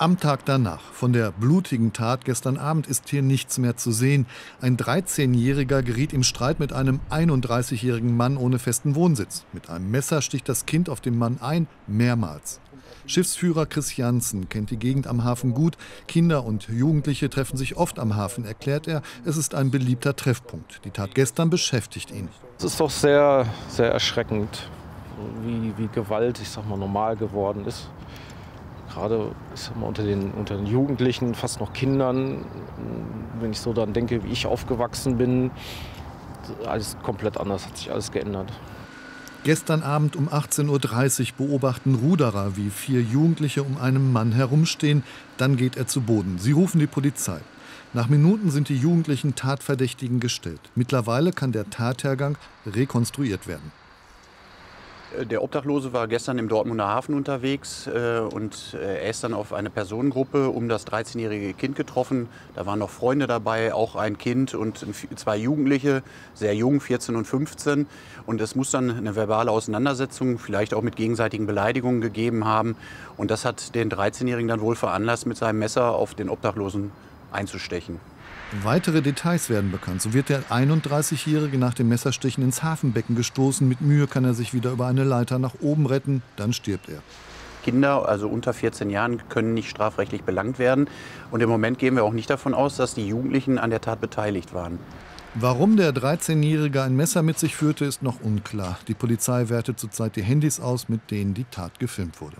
Am Tag danach, von der blutigen Tat gestern Abend, ist hier nichts mehr zu sehen. Ein 13-Jähriger geriet im Streit mit einem 31-jährigen Mann ohne festen Wohnsitz. Mit einem Messer sticht das Kind auf den Mann ein, mehrmals. Schiffsführer Chris Janssen kennt die Gegend am Hafen gut. Kinder und Jugendliche treffen sich oft am Hafen, erklärt er. Es ist ein beliebter Treffpunkt. Die Tat gestern beschäftigt ihn. Es ist doch sehr, sehr erschreckend, wie, wie Gewalt, ich sag mal, normal geworden ist gerade unter, den, unter den Jugendlichen, fast noch Kindern, wenn ich so dann denke, wie ich aufgewachsen bin, alles komplett anders, hat sich alles geändert. Gestern Abend um 18.30 Uhr beobachten Ruderer, wie vier Jugendliche um einen Mann herumstehen. Dann geht er zu Boden. Sie rufen die Polizei. Nach Minuten sind die Jugendlichen Tatverdächtigen gestellt. Mittlerweile kann der Tathergang rekonstruiert werden. Der Obdachlose war gestern im Dortmunder Hafen unterwegs äh, und äh, er ist dann auf eine Personengruppe um das 13-jährige Kind getroffen. Da waren noch Freunde dabei, auch ein Kind und zwei Jugendliche, sehr jung, 14 und 15. Und es muss dann eine verbale Auseinandersetzung, vielleicht auch mit gegenseitigen Beleidigungen gegeben haben. Und das hat den 13-Jährigen dann wohl veranlasst, mit seinem Messer auf den Obdachlosen einzustechen. Weitere Details werden bekannt. So wird der 31-Jährige nach dem Messerstechen ins Hafenbecken gestoßen. Mit Mühe kann er sich wieder über eine Leiter nach oben retten. Dann stirbt er. Kinder, also unter 14 Jahren, können nicht strafrechtlich belangt werden. Und im Moment gehen wir auch nicht davon aus, dass die Jugendlichen an der Tat beteiligt waren. Warum der 13-Jährige ein Messer mit sich führte, ist noch unklar. Die Polizei wertet zurzeit die Handys aus, mit denen die Tat gefilmt wurde.